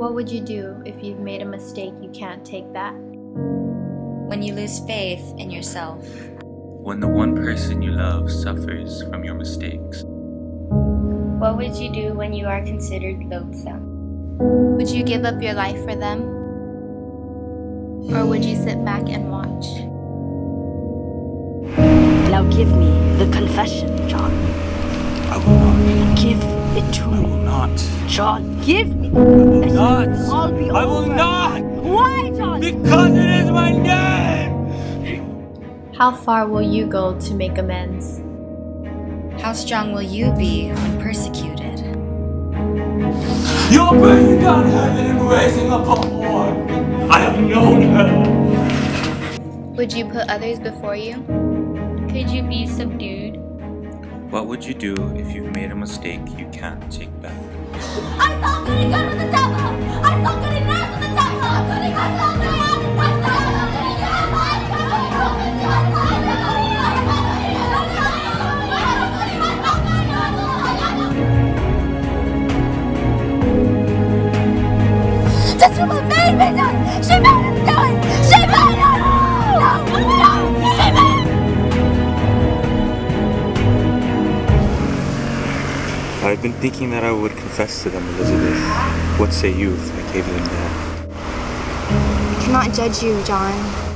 What would you do if you've made a mistake you can't take back? When you lose faith in yourself. When the one person you love suffers from your mistakes. What would you do when you are considered loathsome? Would you give up your life for them? Or would you sit back and watch? Now give me the confession, John. I will not. Give I will not. John, give me. I will not. I'll be I will over. not. Why, John? Because it is my name. How far will you go to make amends? How strong will you be when persecuted? You're bringing down heaven and raising up a war. I have known hell. Would you put others before you? Could you be subdued? What would you do if you've made a mistake you can't take back? That's what my made me do! She made him do it! I've been thinking that I would confess to them, Elizabeth. What say you if I gave them that? I cannot judge you, John.